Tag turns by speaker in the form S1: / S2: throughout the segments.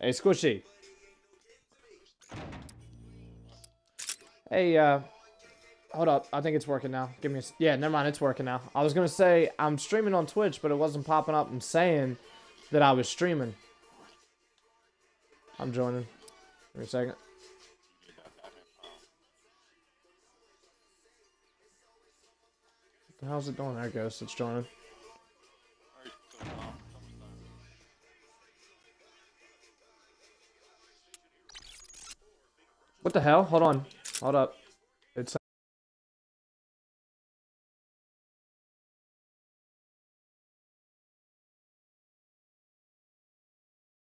S1: Hey, Squishy. Hey, uh, hold up. I think it's working now. Give me a, yeah, never mind. It's working now. I was going to say I'm streaming on Twitch, but it wasn't popping up and saying that I was streaming. I'm joining. Give me a second. How's it doing? There goes. It's joining. What the hell? Hold on. Hold up. It's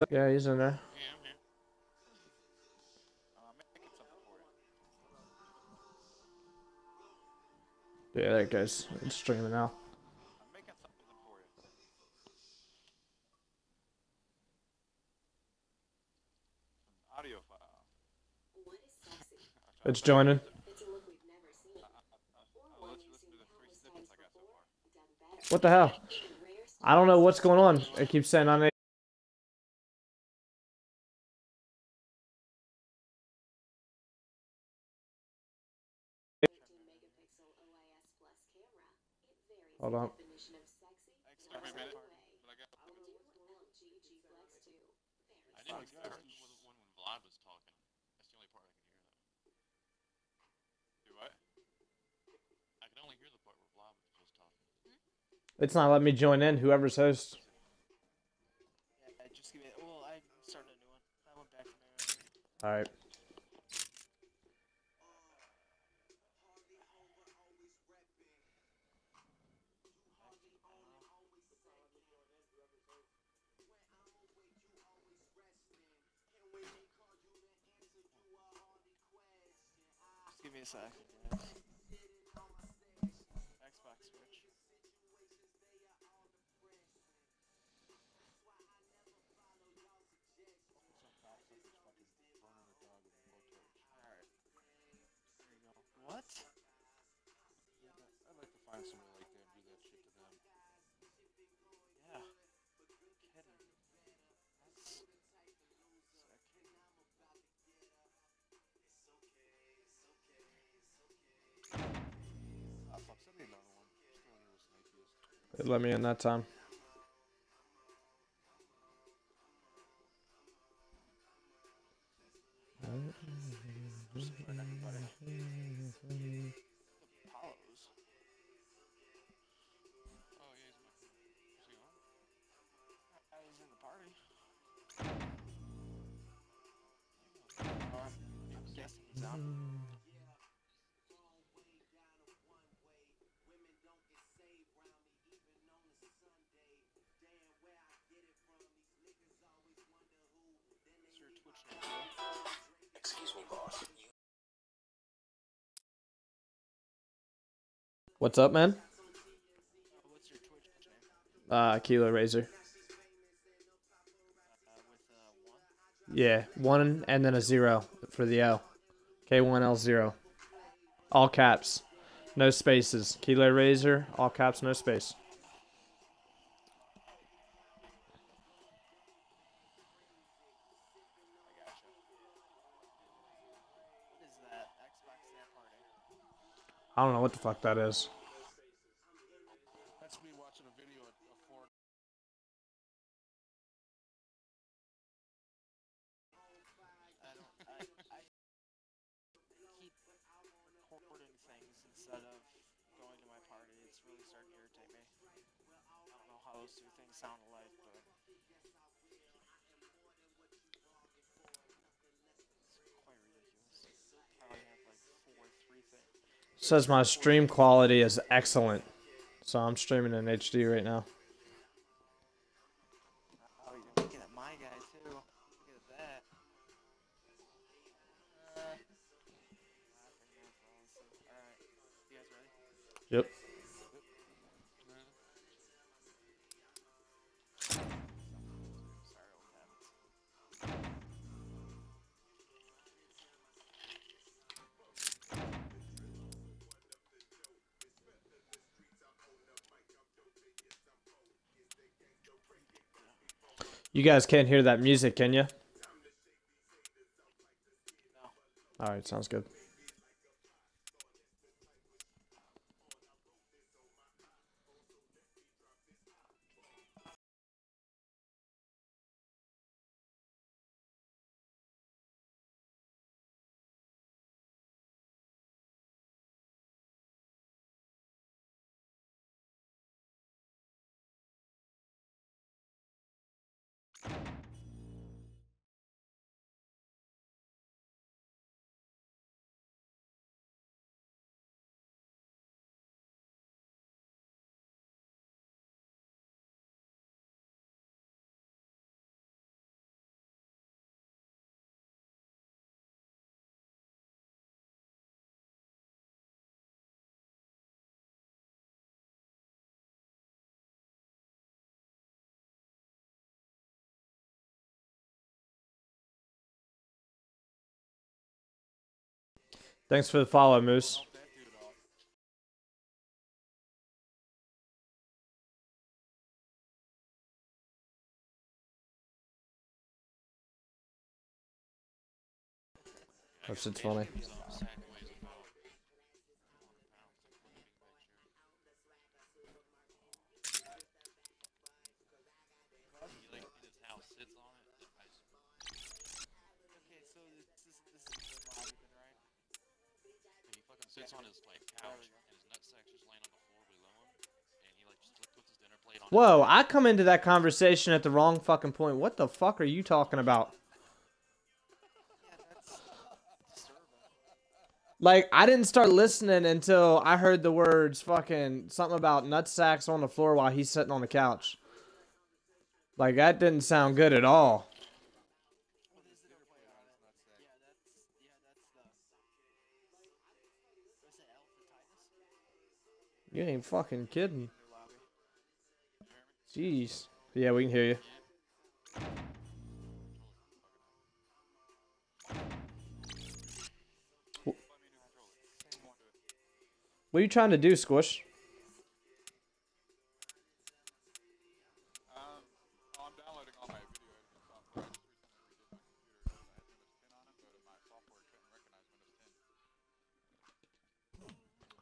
S1: Yeah, he's in there. Yeah, there it goes. It's streaming now. It's joining. What the hell? I don't know what's going on. It keeps saying I'm Hold on.
S2: Every minute. But I got. I didn't expect one when Vlad was talking. That's the only part I can hear. Though. Do what? I can only hear the part where Vlad was just talking.
S1: It's not letting me join in. Whoever's host.
S3: Yeah, just give me. Well, I started a new one. I went back from there.
S1: All right.
S3: Just give me a sec.
S1: It let me in that time.
S4: Excuse me, boss.
S1: What's up, man?
S3: Uh, what's your Twitch name?
S1: Uh, Kilo Razor.
S3: Uh, with uh, one?
S1: Yeah, one and then a zero for the L. K1L0. All caps. No spaces. Kilo Razor, all caps, no space.
S3: I
S1: don't know what the fuck that is.
S2: That's me
S1: Says my stream quality is excellent. So I'm streaming in HD right now.
S3: Oh, You guys
S1: can't hear that music, can you? No. All right, sounds good. Thanks for the follow, Moose. That's it's funny.
S2: On his like couch and his nutsack's just laying on the floor below him, and he like just puts his dinner plate on.
S1: Whoa. I come into that conversation at the wrong fucking point. What the fuck are you talking about?
S3: Yeah, that's disturbing.
S1: Like, I didn't start listening until I heard the words fucking something about nutsacks on the floor while he's sitting on the couch. Like, that didn't sound good at all. You ain't fucking kidding. Jeez. Yeah, we can hear you. What are you trying to do, Squish?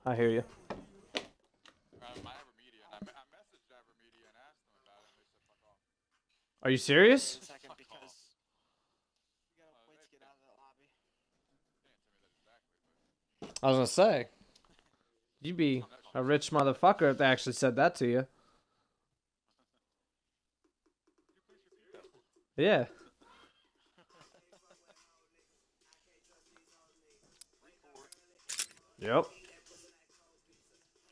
S5: I
S1: hear
S5: I'm
S1: that you serious? I was gonna say. You'd be a rich motherfucker if they actually said that to you. Yeah. Yep.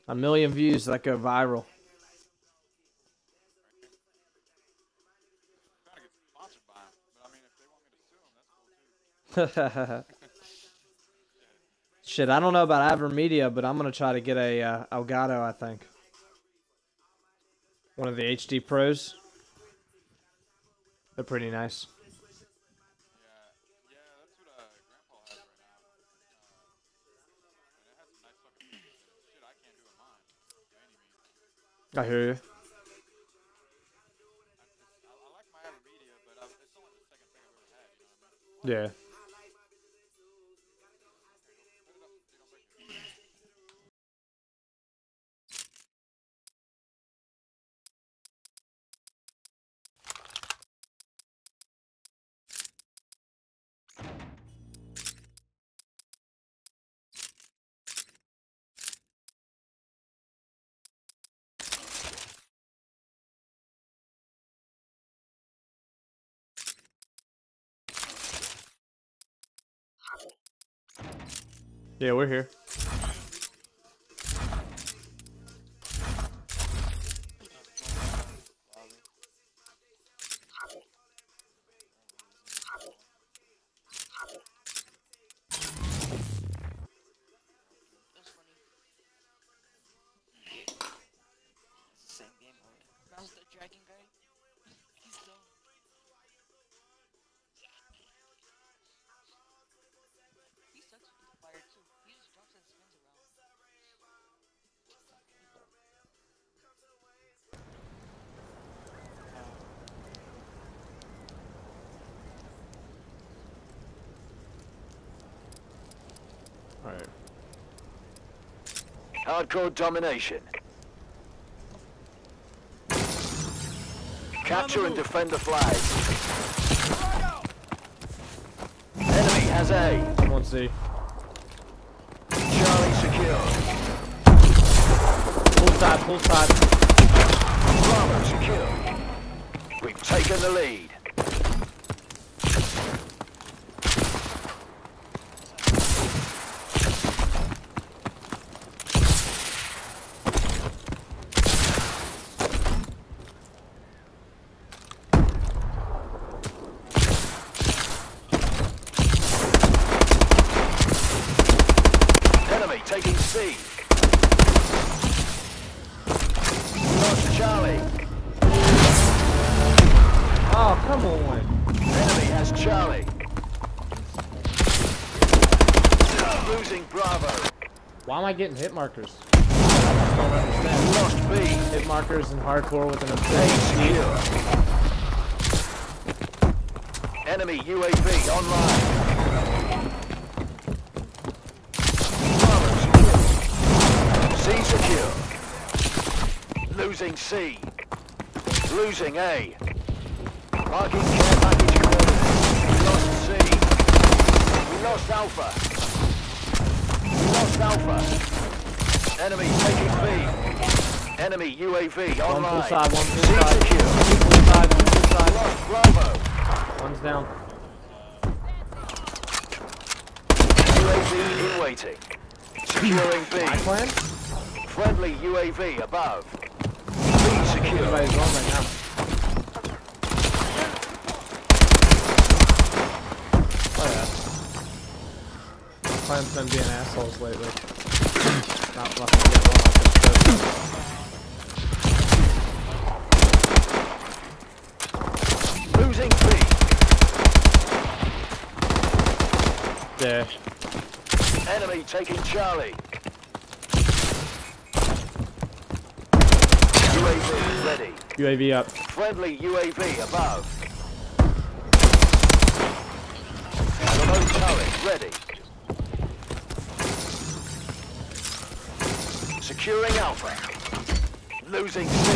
S1: A million views that go viral. Shit, I don't know about Avermedia, but I'm gonna try to get a uh, Elgato. I think one of the HD Pros. They're pretty nice.
S5: Yeah, yeah, that's what
S1: Yeah, we're here.
S6: Hardcore domination. Capture and defend the flag. Enemy has A.
S1: Someone see.
S6: Charlie secure.
S1: Full side, full side.
S6: Bravo secure. We've taken the lead.
S1: I getting hit markers? Don't.
S6: Lost B.
S1: Hit markers in hardcore with an obsession.
S6: Enemy UAV online. C secure. Losing C. Losing A. Marking care package. We lost C. We lost Alpha. Alpha. Enemy taking B. Enemy UAV
S1: One
S6: online.
S1: full side, one full side. Two full side, two full side.
S6: Lost Bravo.
S1: One's down.
S6: UAV in waiting. Securing B.
S1: My plan?
S6: Friendly UAV above. B secure.
S1: Everybody's on right now. Oh yeah. My plan's been being assholes lately. Not fucking getting one like this.
S6: Losing B.
S1: There.
S6: Enemy taking Charlie. UAV ready.
S1: UAV up.
S6: Friendly UAV above. Remote turret ready. Securing Alpha. Losing C.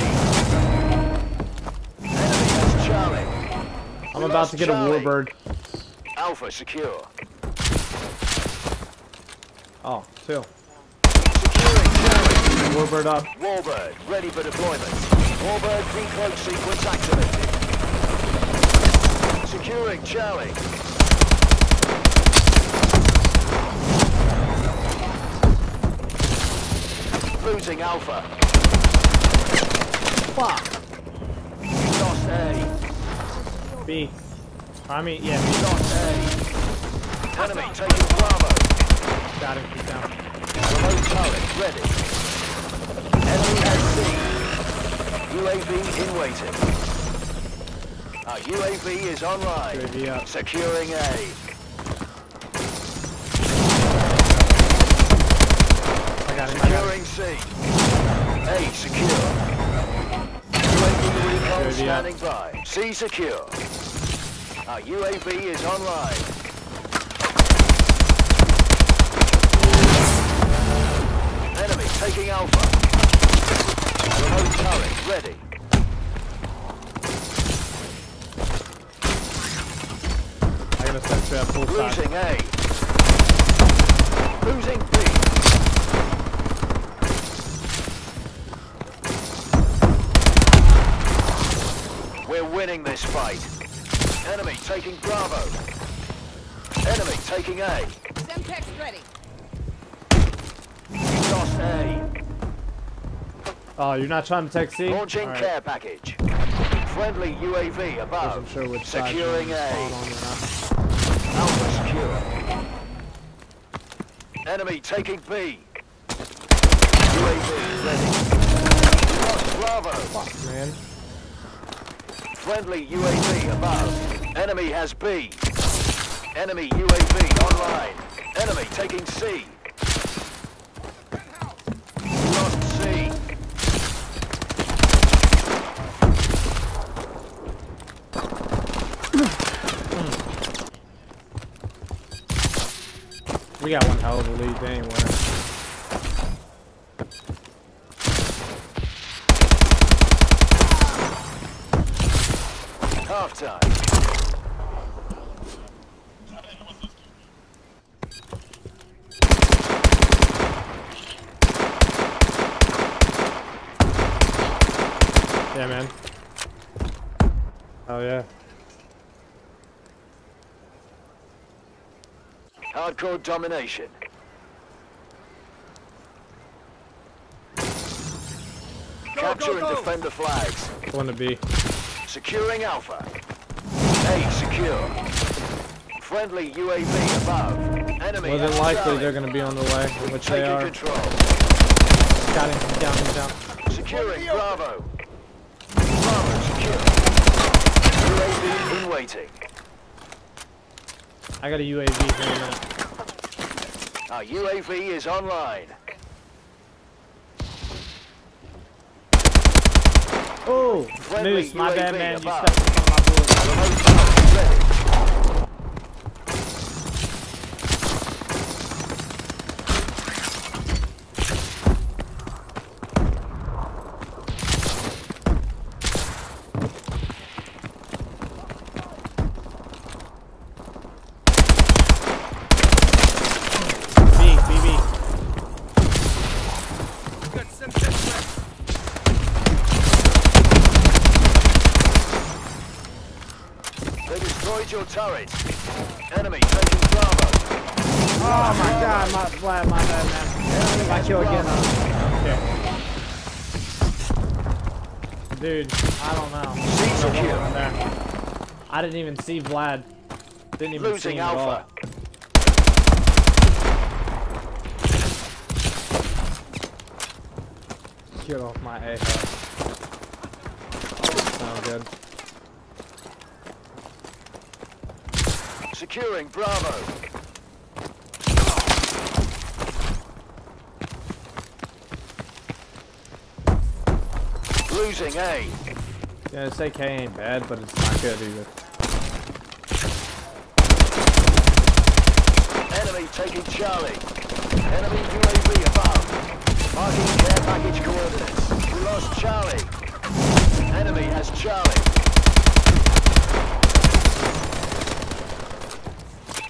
S6: Enemy has Charlie.
S1: I'm
S6: We
S1: about to get a warbird.
S6: Alpha secure.
S1: Oh, two.
S6: Securing Charlie.
S1: Warbird up.
S6: Warbird ready for deployment. Warbird decloak sequence activated. Securing Charlie. Losing Alpha.
S1: Fuck.
S6: Lost A.
S1: B. I mean, yeah, B.
S6: Lost A. Enemy taking Bravo.
S1: Got him. He's down.
S6: Remote turret ready. Enemy has C. UAV in waiting. Uh, Our UAV is online.
S1: UAV up.
S6: Securing A.
S1: I got him. I got him.
S6: Securing C. A secure. UAV recon standing by. C secure. Our UAV is online. Enemy taking Alpha. Remote turret ready.
S1: I got a sentry at full.
S6: Losing A. Losing B. fight. Enemy taking Bravo. Enemy taking A.
S7: Semtex ready.
S6: We lost A.
S1: Oh, you're not trying to take C?
S6: Launching
S1: Alright.
S6: care package. Friendly UAV above.
S1: Wasn't sure which
S6: Securing A.
S1: spawn on or not.
S6: Alpha secure. Enemy taking B. UAV ready. Lost Bravo.
S1: Fuck, man.
S6: Friendly UAV above. Enemy has B. Enemy UAV online. Enemy taking C. Lost C.
S1: We got one hell of a lead. Winning.
S6: Halftime.
S1: Yeah, man. Oh yeah.
S6: Hardcore domination. Capture and defend the flags.
S1: Want to be?
S6: Securing Alpha. Secure. Friendly UAV above. Enemy
S1: More than likely they're gonna be on the way, which they are.
S6: control.
S1: Got him. Down. Down.
S6: Securing Bravo. Bravo secure. UAV in waiting.
S1: I got a UAV here.
S6: Our UAV is online.
S1: Oh,
S6: Friendly
S1: Moose, my bad, man. You stepped in front of my bullet.
S6: Remote target ready.
S1: B, B, B.
S6: They destroyed your turret. Enemy taking Bravo.
S1: Oh my god, my, my, my bad, man. I kill again, I'll, okay. Dude, I don't know. I don't know what
S6: secure.
S1: there. I didn't even see Vlad. Didn't even see
S6: Losing
S1: him at all.
S6: Alpha.
S1: Get off my A hut. Sound good.
S6: Securing Bravo. Losing A.
S1: Yeah, this AK ain't bad, but it's not good either.
S6: Enemy taking Charlie. Enemy UAV above. Marking care package coordinates. We lost Charlie. Enemy has Charlie.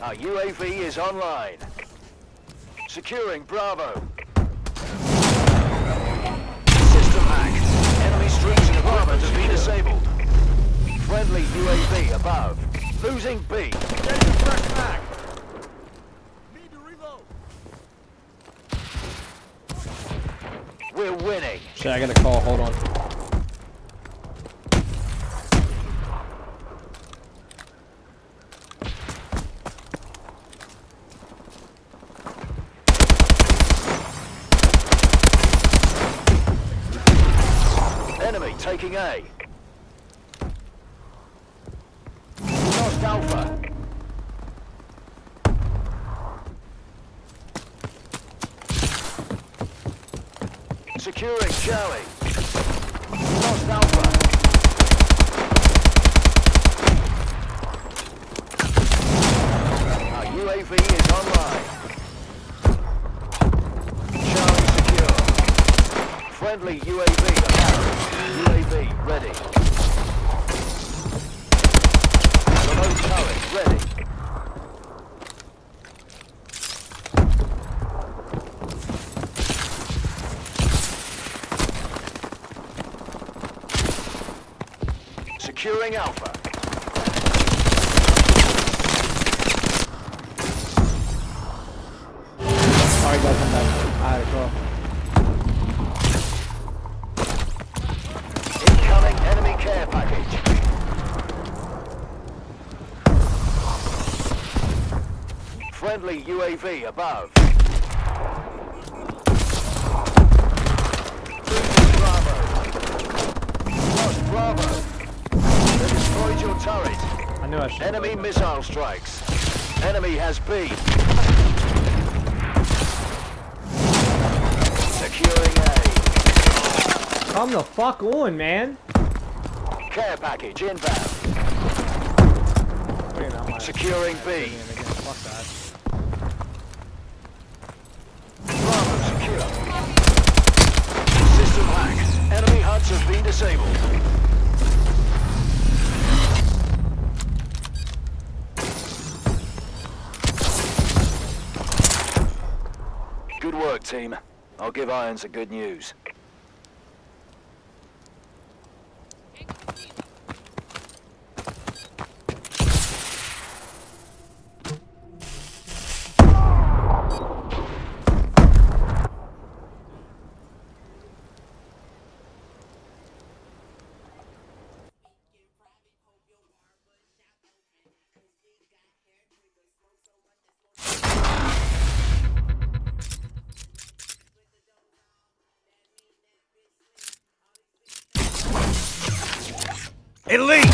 S6: Our UAV is online. Securing Bravo. System hacked. Enemy streaks and equipment have been disabled. Friendly UAV above. Losing B. We're winning.
S1: Shit, I got a call. Hold on.
S6: Enemy taking A. Lost Alpha. Securing Charlie. Lost Alpha. UAV is online. Charlie secure. Friendly UAV ready. Remote turret ready. Securing Alpha.
S1: Sorry, guys, I'm back. I had a call.
S6: Incoming enemy care package. Friendly UAV above. Bravo. Lost Bravo. They destroyed your turret.
S1: I knew I should.
S6: Enemy missile strikes. Enemy has B. Securing A.
S1: Come the fuck on, man.
S6: Care package inbound.
S1: Wait, I might-
S6: Securing B. disabled. Good work, team. I'll give Irons the good news.
S3: Elite!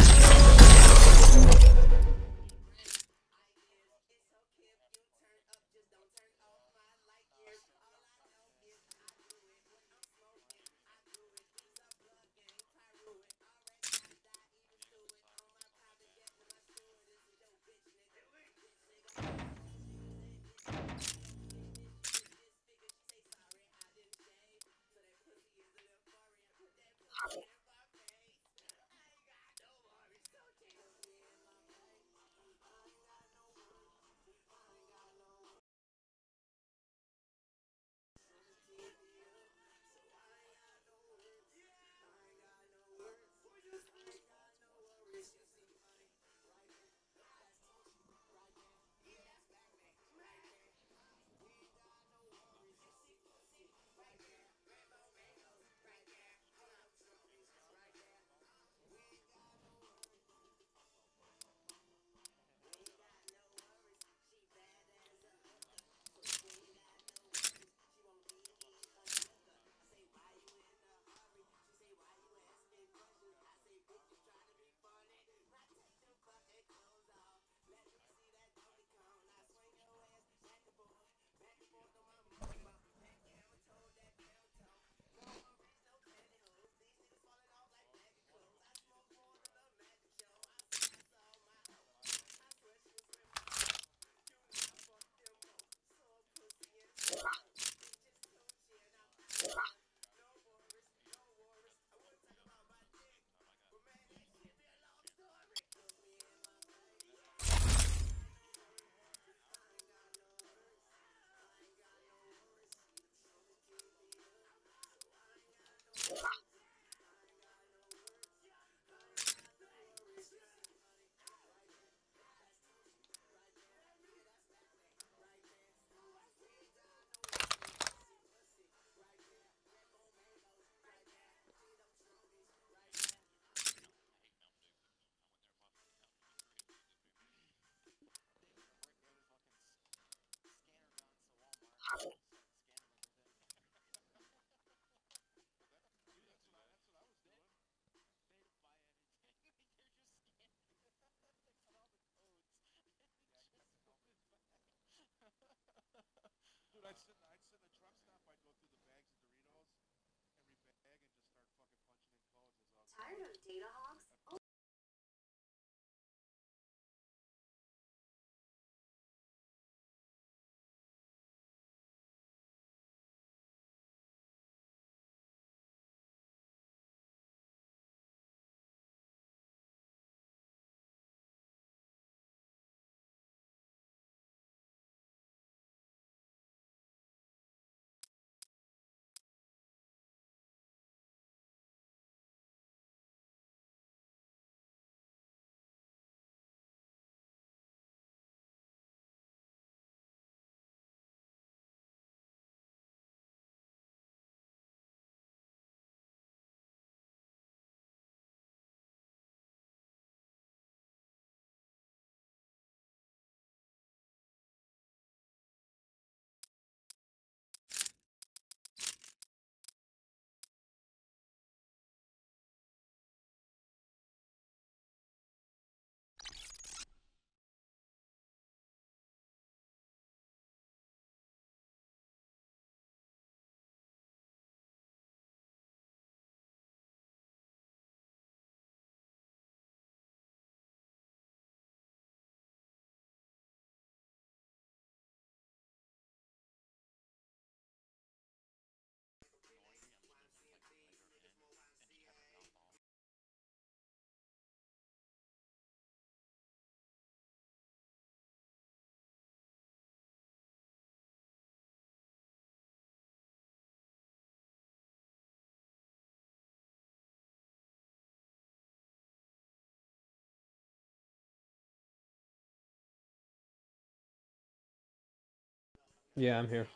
S3: Yeah, I'm here.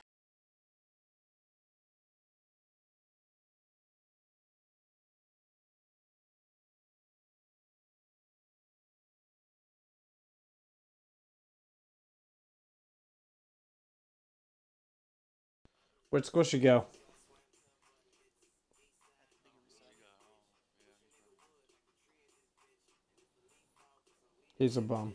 S3: Where'd Squishy go? He's a bum.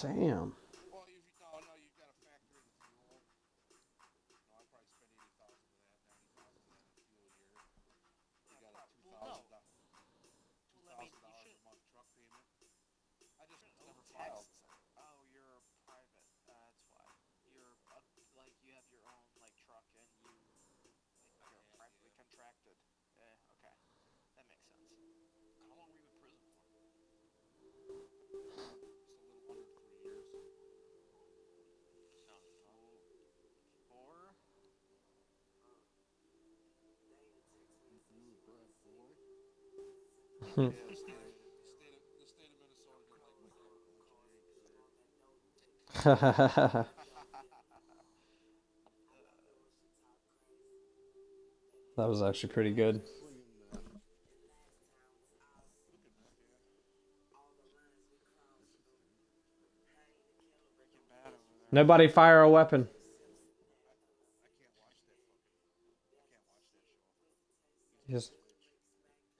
S3: Damn
S4: Hmm. That
S3: was actually pretty good. Nobody fire a weapon.
S4: Just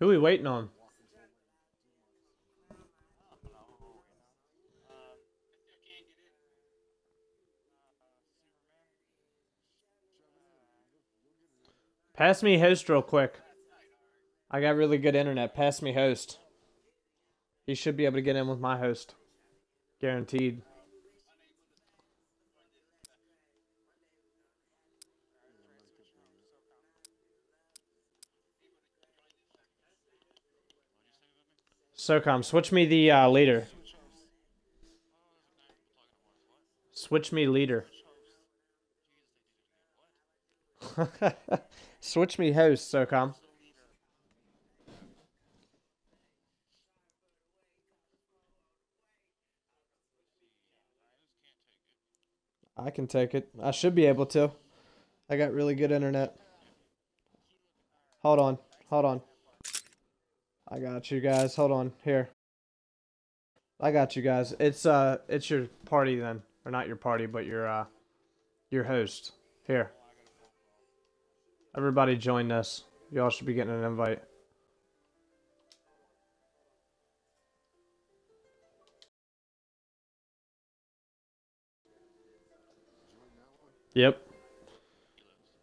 S4: Who
S3: we waiting on? Pass me host real quick. I got really good internet. Pass me host. He should be able to get in with my host. Guaranteed.
S1: SOCOM, switch me the uh, leader. Switch me leader. switch me host, SOCOM. I can take it. I should be able to. I got really good internet. Hold on. Hold on. I got you guys. Hold on. Here. I got you guys. It's uh it's your party then. Or not your party, but your uh your host. Here. Everybody join us. Y'all should be getting an invite. Yep.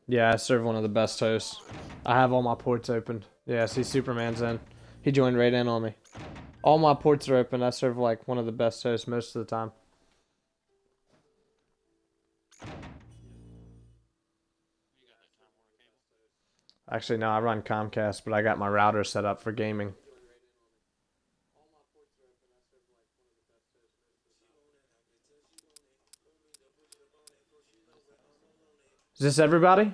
S1: Yeah, I serve one of the best hosts. I have all my ports opened. Yeah, see Superman's in. He joined right in on me. All my ports are open. I serve like one of the best hosts most of the time. Actually, no, I run Comcast, but I got my router set up for gaming. Is this everybody?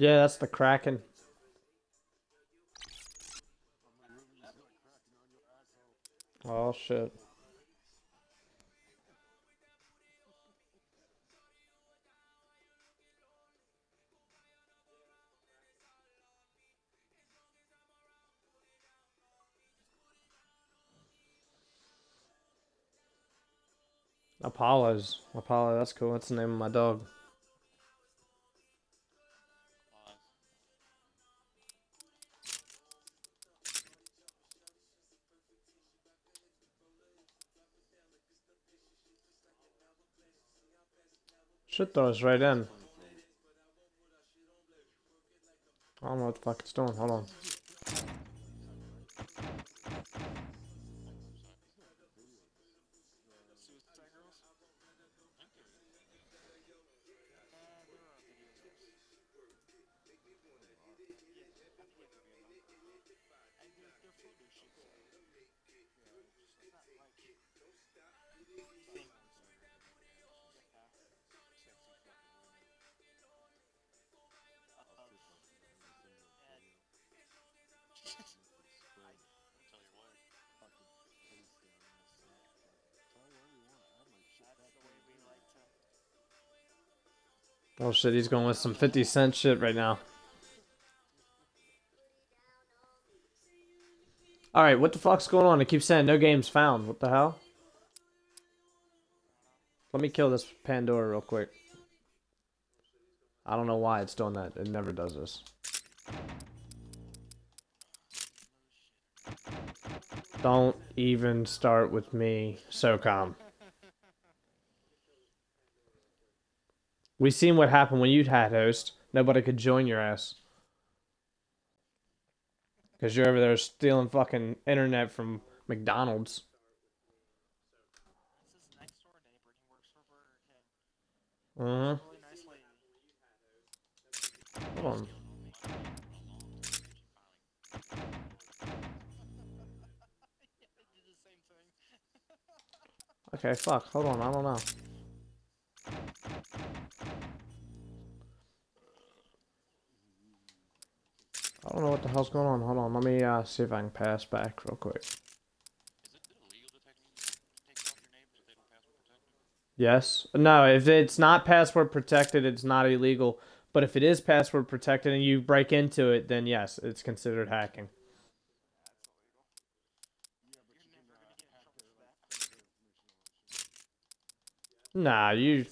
S1: Yeah, that's the Kraken. Oh shit. Apollo's. Apollo, that's cool. That's the name of my dog. Throw us right in. I don't know what the fuck it's doing. Hold on. Oh shit, he's going with some 50 cent shit right now. Alright, what the fuck's going on? It keeps saying no games found. What the hell? Let me kill this Pandora real quick. I don't know why it's doing that. It never does this. Don't even start with me, SOCOM. We seen what happened when you had host. Nobody could join your ass. Because you're over there stealing fucking internet from McDonald's.
S3: This is next door neighbor. He works for Burger King.
S1: Uh huh.
S3: Really nice lady.
S1: Hold on. Okay, fuck. Hold on. I don't know. I don't know what the hell's going on. Hold on, let me uh, see if I can pass back real quick. Yes. No, if it's not password protected, it's not illegal. But if it is password protected and you break into it, then yes, it's considered hacking.
S3: Nah, you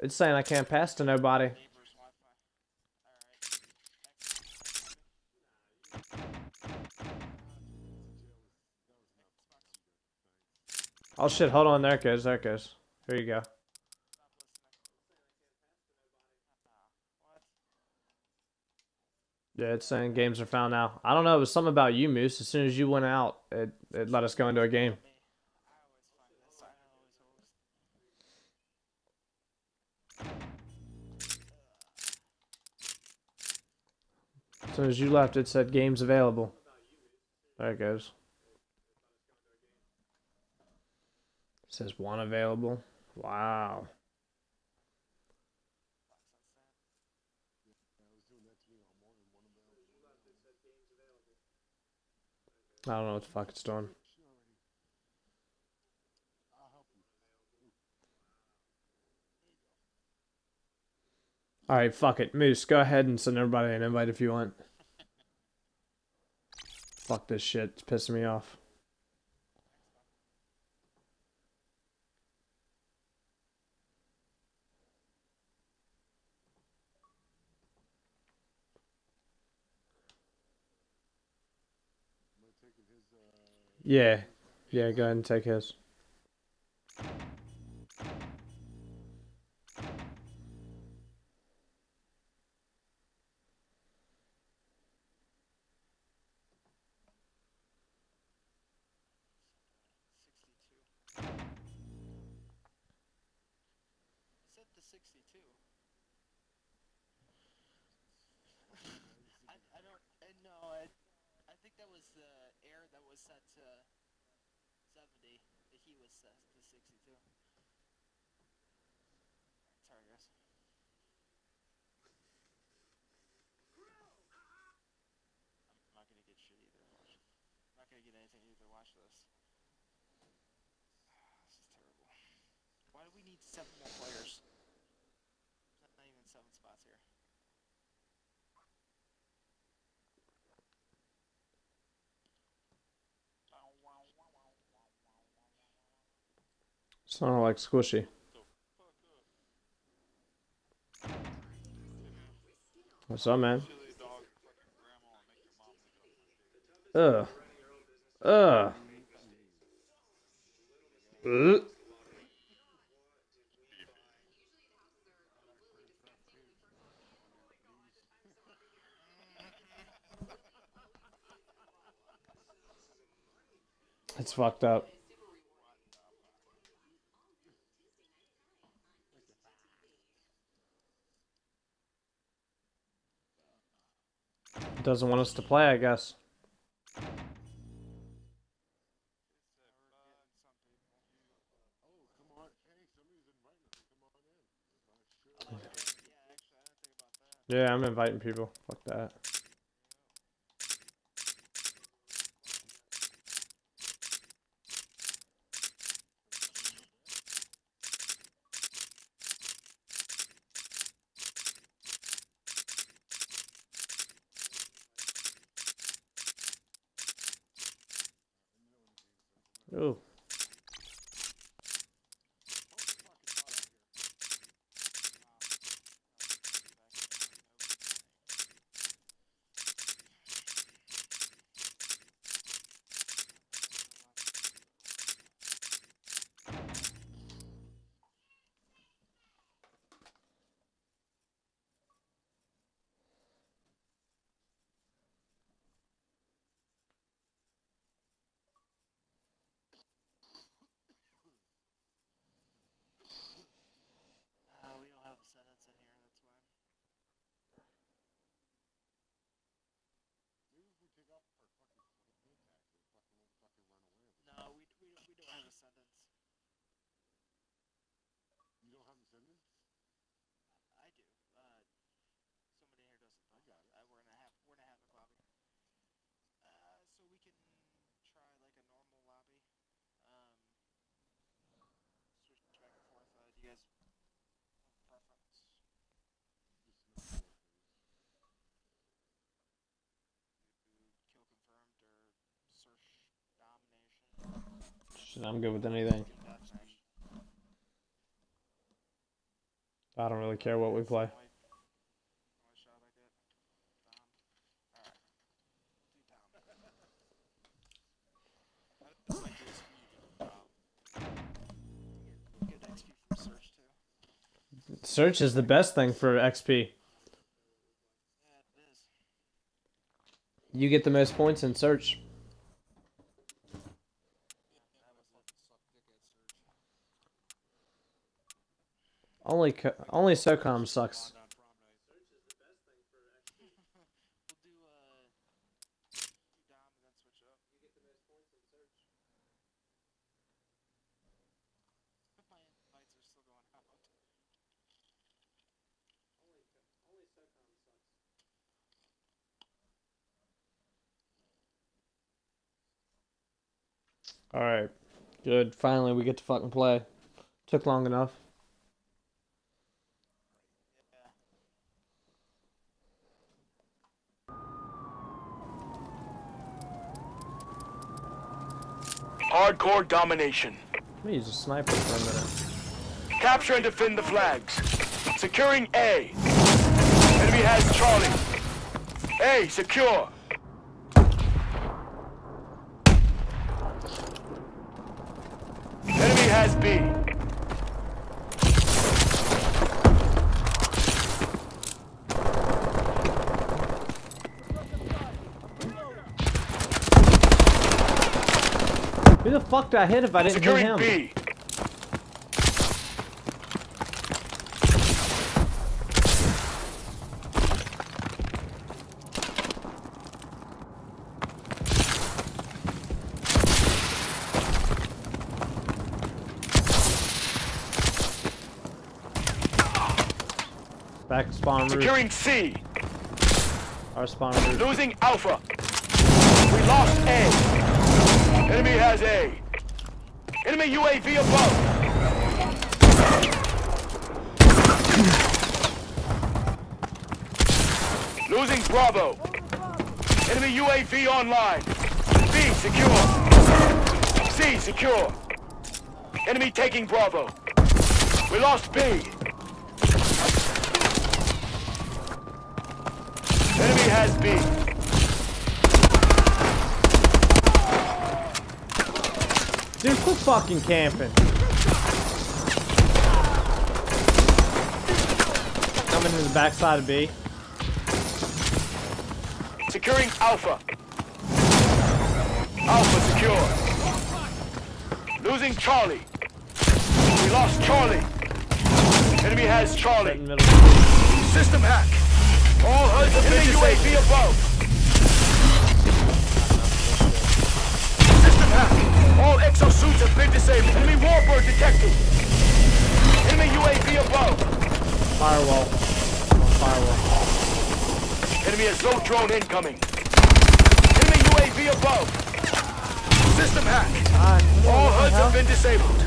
S3: It's saying I can't pass to nobody. Oh shit, hold on. There it goes. There it goes. Here you go. Yeah, it's saying games are found now. I don't know. It was something about you, Moose. As soon as you went out, it, it let us go into a game. As soon as you left, it said games available. There it goes. It says one available. Wow. I don't know what the fuck it's doing. Alright, fuck it. Moose, go ahead and send everybody an invite if you want. Fuck this shit. It's pissing me off. Yeah. Yeah, go ahead and take his.
S5: Gonna get anything either. Watch this. This is terrible. Why do we need seven more players? There's not even seven spots here.
S3: Sounded like squishy. What's up, man?
S8: Chili dog, fucking grandma, and make your mom look up.
S3: Ugh. Ugh. Ugh. It's fucked up. Doesn't want us to play, I guess. Yeah, I'm inviting people. Fuck that.
S1: I'm good with anything. I don't really care what we play.
S3: Search.
S1: Is the best thing for XP. You get the most points in search. Only co- only SOCOM sucks.
S3: We'll do uh do Dom and then switch up. You get the most points in search. My invites are still going out.
S1: All right, good. Finally, we get to fucking play. Took long enough.
S6: Hardcore domination.
S1: Let me use a sniper for a minute.
S6: Capture and defend the flags. Securing A. Enemy has Charlie. A, secure. Enemy has B.
S1: Who the fuck did I hit if I didn't hit him?
S6: B.
S1: Back spawn roof.
S6: Securing C.
S1: Our spawn roof.
S6: Losing Alpha. We lost A. Enemy has A. Enemy UAV above. Losing Bravo. Enemy UAV online. B secure. C secure. Enemy taking Bravo. We lost B. Enemy has B.
S1: Dude, quit fucking camping. Coming to the backside of B.
S6: Securing Alpha. Alpha secure. Losing Charlie. We lost Charlie. Enemy has Charlie.
S1: in the middle.
S6: System hack. All HUDs have been UAV above. Have been disabled. Enemy warbird detected. Enemy UAV above.
S1: Firewall. Firewall.
S6: Enemy assault drone incoming. Enemy UAV above. System hack.
S1: Ah,
S6: All HUDs have been disabled.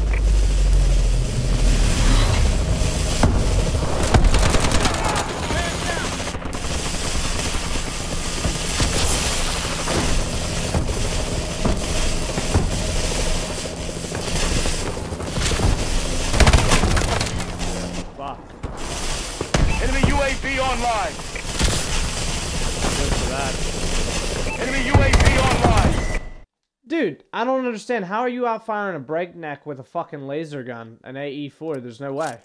S1: I don't understand. How are you out firing a breakneck with a fucking laser gun, an AE4? There's no way.